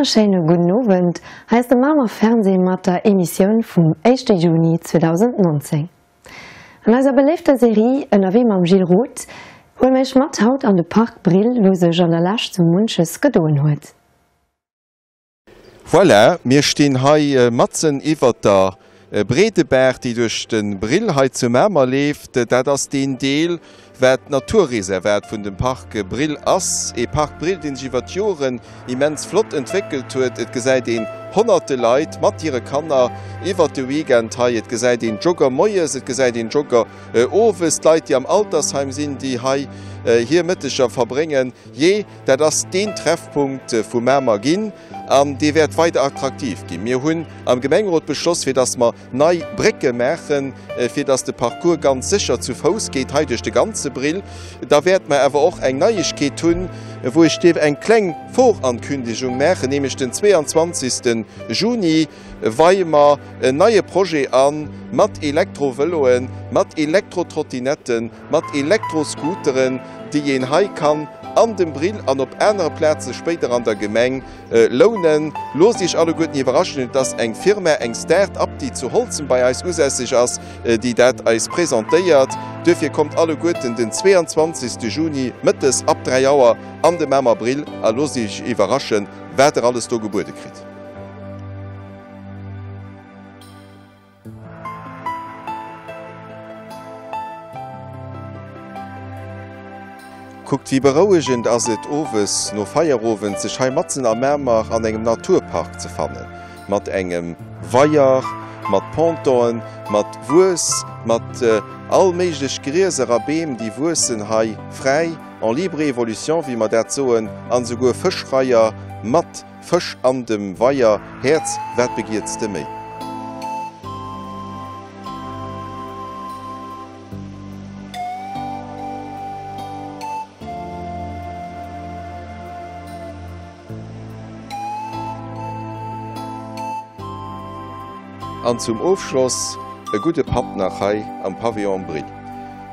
E Wonnerscheine Gunnowen heist de Mammer Fernsehmatter Emissionioun vum 1. Juni 2019. An aiser beleefter Serie awe am Gil Roth hull méich mat haut an de Park Brill lo se Journal Lach zum Munches gedoen huet. Voilà, mir steen hai äh, Matzen iwwer der äh, Bredeberg, die duch den Brillheit zu Mämer left, äh, dat ass den Deel wät Naturreservert vun dem Park Brill ass. E Park Brill den Givatioen immens Flot entwickelt huet, et gesäit den honnerte Leiit, matiere Kanner, iwwer de Wegent haiet gesäit den Jogger Moiers, et gesäit den Jogger äh, Owes Leiit die am Altersheim sinn, die hai äh, hier Mëttecher verbringen, je dat ass den Treffpunkt äh, vum Mämer ginn, ähm, dei wär weiter attraktiv gi mir hunn am Gemengrot beschloss, fir dats ma neii Brecke machen, äh, fir dats de Parcours ganz sicher zu Fos geht heidech de ganze 20. Brill, da werd ma ewer och eng Neuigkeet hunn, wo ich steef eng kleng Vorankündigung Mäche nämlich den 22. Juni Weimer e neue Pro an, mat Elektrowëlloen, mat Elektrotrottinetten, mat Elektroscooteren, die jen hai kann an dem Brill an op Äner Plätze spéter an der Gemeng äh, lounen, los Dich alle Gutten überraschen, dats eng Firme eng Stert ab, die zu holzen bei eis usäig ass, äh, die dat eis präsentéiert. Dëfir kommt alle Guten den 22. Juni Mëttes ab 3 Joer an de Mämmer Brill a los ichich iwraschen, wäder alles do Geburte krit. guckt wie berouegent ass et Owes no Feierowen ze Heimatzen a Mämer an engem Naturpark ze fannen, mat engem Weier, mat Pontoen, mat Wus, mat äh, allméiglech Grieser Abbeem diei Wussen hai frei an libre Evolution wie mat dat zoen an se goer Fëchreier, mat Fëch an dem Weier Herz wert de méi. an zum Ofschloss e gute Pap nach Hai am Pavillon Bri.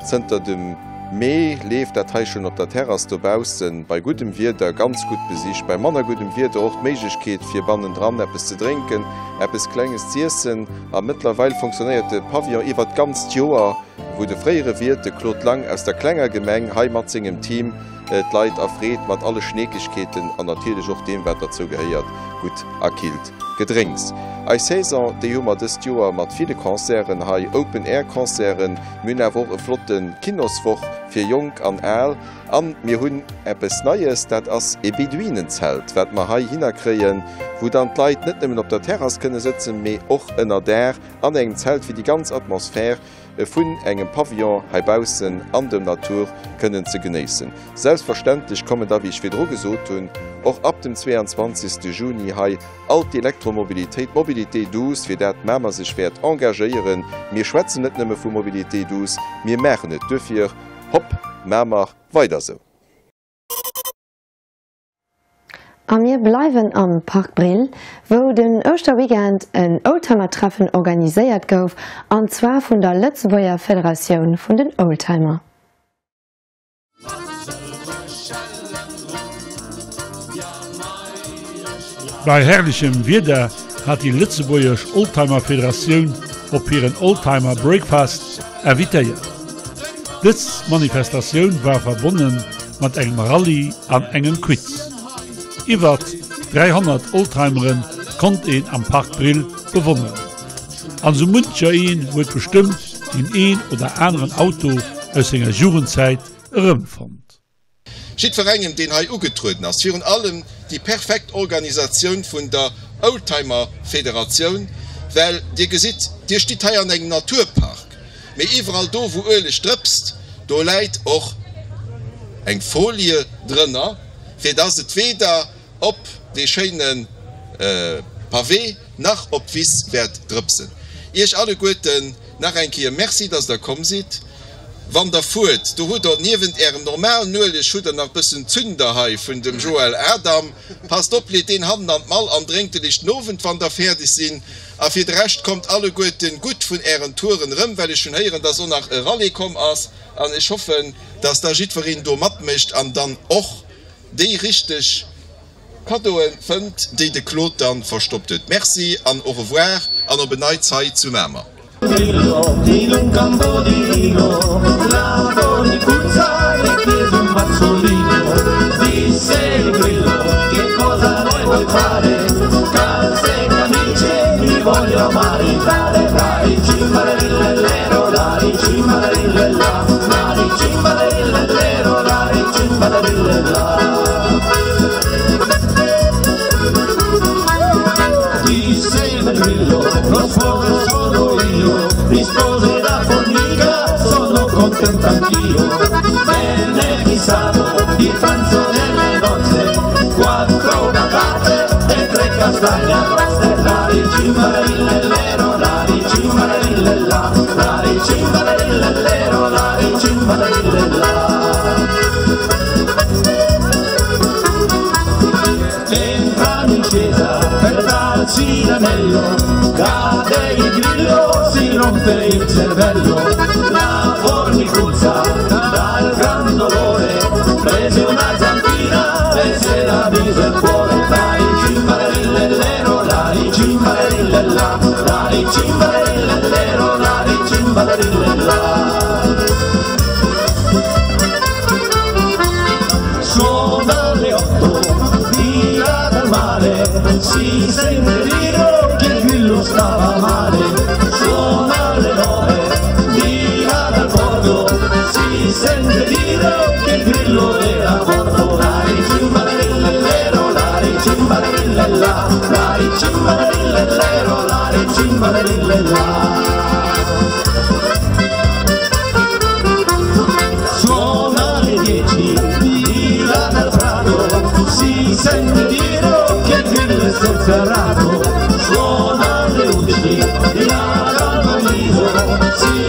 Zter dem Mee leef der Teichchen op der Terras dobausen, bei gutem Wier der ganz gut besicht, bei Manner gutem Wier der och Meigkeet fir Banden dran Appppes ze trinken, Appppes klenges Ziessen awe funktioniert de Pavillon iwwer ganz Joer, wo de fréiere Wirt de Klot lang aus der Kklenger Gemeng Heimatzingem Team et Leiit aréet mat alle Schneekechketen an natürlichch och dem wetter zugeheiert, gut erkielt. gedrings. Ei Saison déi Jommer des Joer mat viele Konzeren hai Open Airkonzeren mün awer e flotten Kinoswoch fir Jong an Äl. An mir hunn Appppes neies, dat ass Ebiduinenzelt, wat ma hai hinnerkreien, wo dann Leiit net nemmmen op der Terras kënne sitzen méi och ënner der an eng Zelt fir die ganz Atmosphär. E vun engem Pavillon hebausen an dem Natur kënnen ze geneessen. Selbstverständlich komme da wie ich fir Drogesot hun, och ab dem 22. Juni hai alt die Elektromobilitéit Mobilitéit dus, fir dat Mämer sech schwer engagéieren, mir schwätzen net nëmme vu Mobilitéit dus, mir mechen net dëfir, Hopp, Mämer weiter se. So. Am mir bleiwen am Parkbrill, wo den Osterwegent en Oldtimertreffen organiséiert gouf anzwa vun der Lettzewoier Föderationun vun den Oldtimer. Bei herrlichem Wider hat die Litzeboierch Oldtimer Föderationun op ihren Oldtimer Breakfast ervitéiert. Ditz Manifestationun war verbunden mat eng Rally an engen Quiz iwwer 300 Oldtimeren kont een am Parkbrill bewonnen. An so Mënscher een huet bestimmt in een oder anderen Auto aus enger Jurenzeit ëmfand. Schiet verrengen den hai ugetruden ass führen allem die perfekt Organisaioun vun der Oldtimer Federationun, well Dir gesit Dir steht haier an eng Naturpark. Me iwwerall do wo öle strpst, do leit och eng Folie drinnner, fir dat se weder op de Scheinen äh, Pavé nach op wies werd drpsen. Ich alle Guten nach ein Kier Merci, dass der kom sieht. Wann der fut, du hut dort niwend er normal nule Schutter nach bisssen Zünderhai vun dem Joel Erdam, Pass dopli den Hand an mal andringte dich nowen van der fertig sinn. A fir recht kommt alle Guten gut vun Ären Touren rëm, well ich schon heieren da so nach Rally kom ass an ich hoffe, dass der Jitverin do mat mischt an dann och de richtig Kadoen fënnt, déi de Klot dann verstoppt huet. Merci an au revoir an op Beneidzeit zu Mämer. Voglio maritare, dai, cimbalellero, dai, cimbalellero, dai, cimbalellero, dai, cimbalellero. grillo, non sono solo io, rispose la formica, sono contento anch'io. Bene fissato, il pranzo delle nozze, quattro patate e tre castagne Beni sever si sente dire che il grillo stava male, suona le nove, di là dal borgo, si dire che il grillo era morto, lari cimbarellero, lari cimbarellella, lari cimbarellero, lari cimbarellella.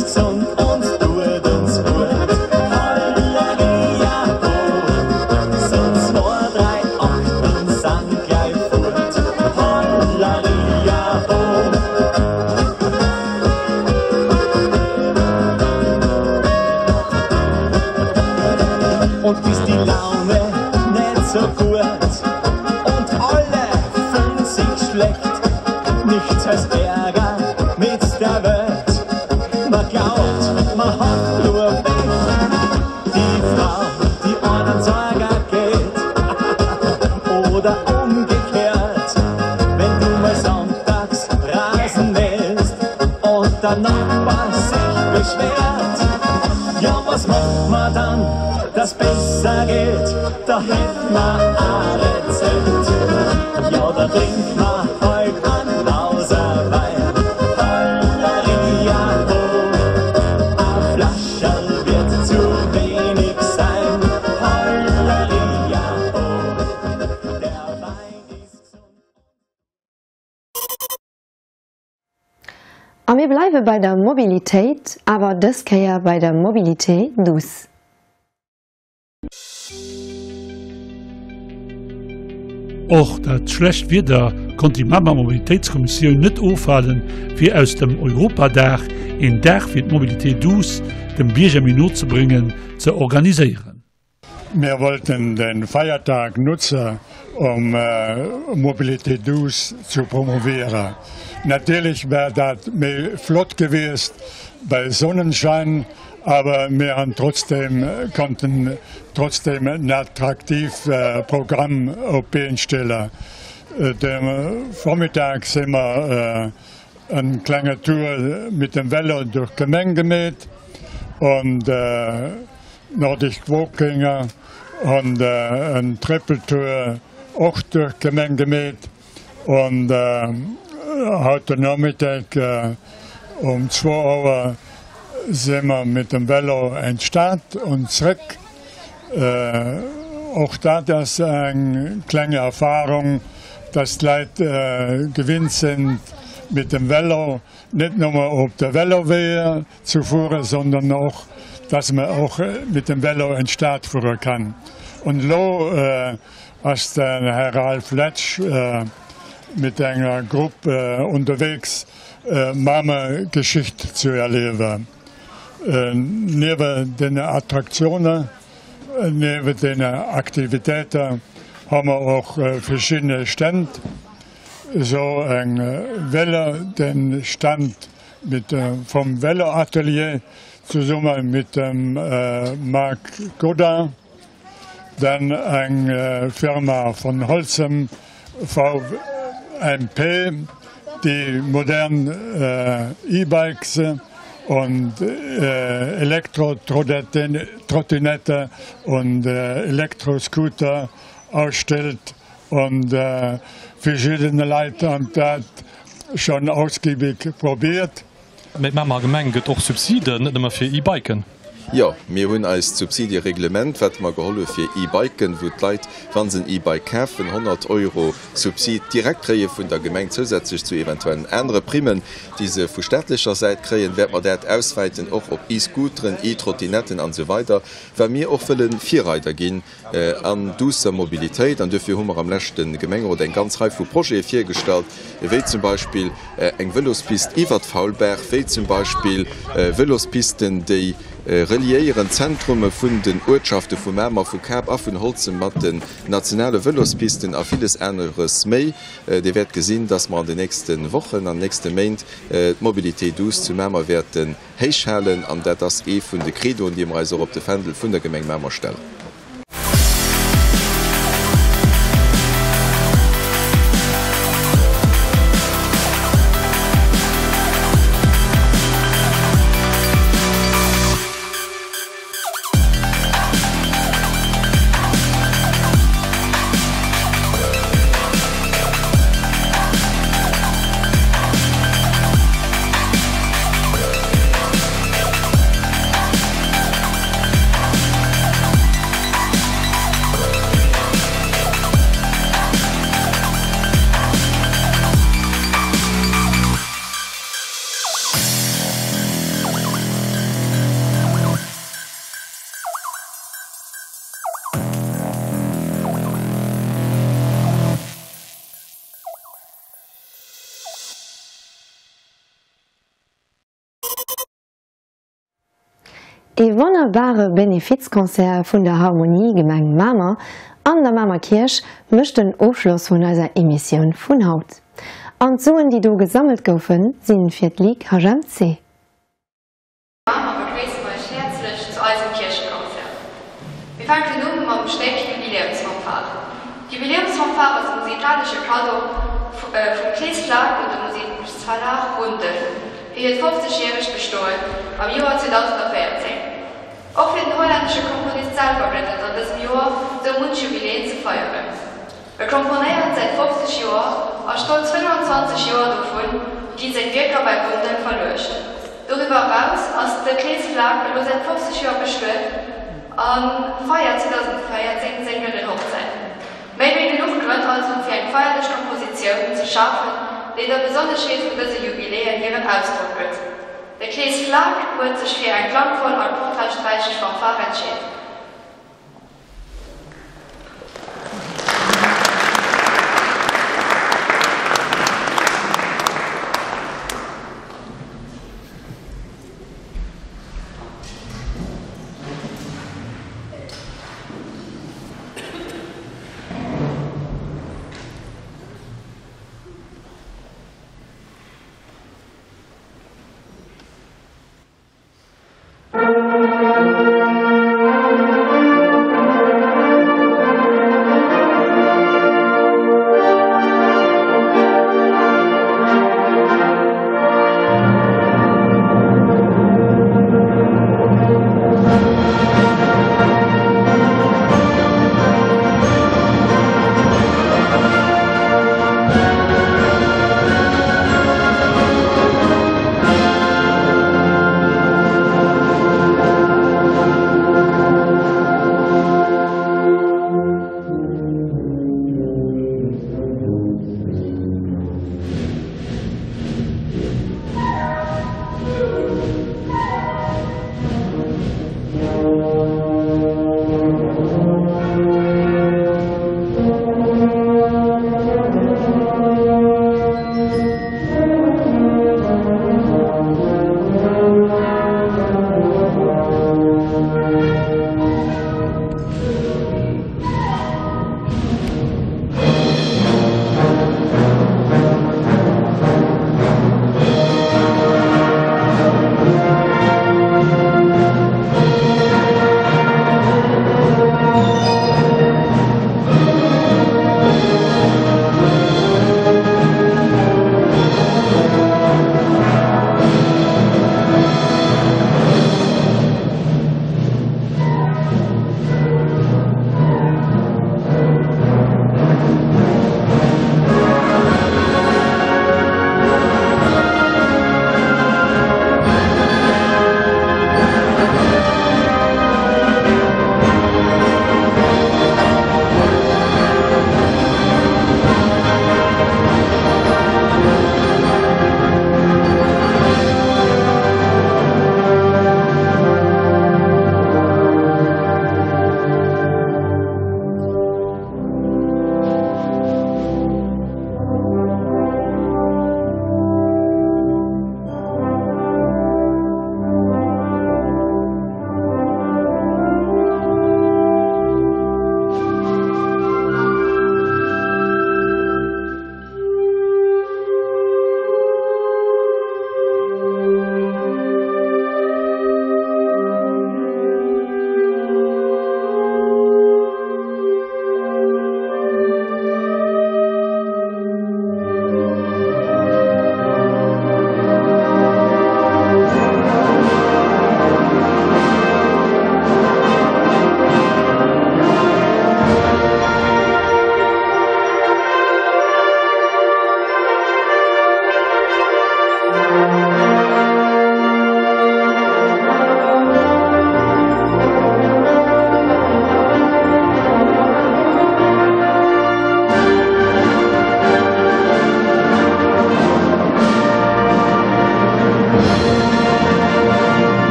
masks on was macht man dann, das besser geht? Da hilft man eine Zeit, ja, da trinkt man Bleiwe bei der Mobilitéit, awer dës keier bei der Mobilité dus. Och dat schlecht wieder kon die Mama Mobilitätskommission net ofhalen wie aus dem Europadach in Dach fir d Mobilität dus dem Minot zu bringen zu organisieren. Wir wollten den Feiertag nutzen, um äh, Mobilität dus zu promovieren. Natürlich wäre das mehr flott gewesen bei Sonnenschein, aber wir haben trotzdem, konnten trotzdem ein attraktives äh, Programm stellen. Äh, dem Vormittag sind wir äh, eine kleine Tour mit dem Velo durch Gemeng gemäht und äh, Nordic Walkinger und äh, eine Trippeltour auch durch Gemeng gemäht. Und äh, heute Nachmittag äh, um 2 Uhr sind wir mit dem Velo in Stadt und zurück. Äh, auch da das eine kleine Erfahrung, dass die Leute äh, gewinnt sind, mit dem Velo nicht nur auf der Velowehe zu fahren, sondern auch, dass man auch mit dem Velo in Stadt fahren kann. Und lo äh, als der Herr Ralf Letsch äh, mit einer Gruppe äh, unterwegs äh, Mama-Geschichte zu erleben. Äh, neben den Attraktionen, neben den Aktivitäten haben wir auch verschiedene Stände. So ein äh, Welle, den Stand mit, vom Velo-Atelier zusammen mit dem Marc Godin, dann eine Firma von Holzem, VMP, die modernen äh, E-Bikes und äh, Elektrotrottinette und äh, Elektroscooter ausstellt und äh, verschiedene Leute haben das schon ausgiebig probiert. Met Mammer Gemeng gët och Subsiden net immer fir E-Biken. Ja mir hunn als Subsidiereglement wett mat geholle fir E-Biken, wo läit wannsinn E-Bike Käfen 100 Euro Subsid direkträe vun der Gemeng zusätzlich zu eventuellen enre Primen, diese vu städtlicher Seit kreien wär man dat ausweiten och op E-Scooteren, E-Trotinetten an so weiter, wär mir och fëllen Vierreiter ginn äh, an duser Mobilitéit an dufir hummer am lächten Gemenge oder eng ganz reif vu Projekt fir stalt, wéi zum Beispiel äh, eng Velospist iwwer Faulberg, wéi zum Beispiel äh, Velospisten déi äh, reliéieren Zentrume vun den Urschafte vum Mämer vu Kap a vun Holzen mat den nationale Wëllerspisten a vieles Äneres méi. Äh, Di werd gesinn, dats man an den nächsten Wochen an nächste Mainint äh, Mobilitéit dus zu Mämer werden héichhalen an dat ass e vun de Kredo, die im Reiser op de Fdel vun der Gemeng Mämer stellen. E wonnerbare Benefizkonzer vun der Harmonie gemeng Mammer an der Mammerkirch mëcht den Aufschloss vun aiser Emissionioun vun Haut. An Zuen, die do gesammelt goufen, sinn fir d Lig Hagent C. Fangen nun mit dem Steck Jubiläumsfanfare. Die Jubiläumsfanfare ist musikalische Kado äh, vom Kleesschlag und der Musikverlag Runde. Die hat 50-jährig bestohlen am Jahr 2014. Auch für den holländischen Komponist selber rettet an das Jahr der Mundjubiläen zu feiern. Er komponiert seit 50 Jahren und stolz 25 Jahre davon, die sein Wirker bei Wunden verlöscht. Darüber hinaus ist der Kleesflag nur seit 50 Jahren beschwört und feiert 2014 seine Hochzeit. Mehr wie genug Grund also für eine feierliche Komposition zu schaffen, die der besonders steht für diese Jubiläen ihren Ausdruck wird. Der Klees wurde sich für ein klangvoll und portalstreichig vom Fahrer entschieden.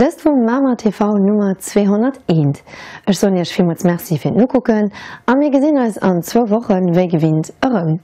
Das vum Mama TV Nummer 201. Ech sonch vielmals Merci fir Nukucken, a mir gesinn als an 2 Wochen wéi gewinnt ëm.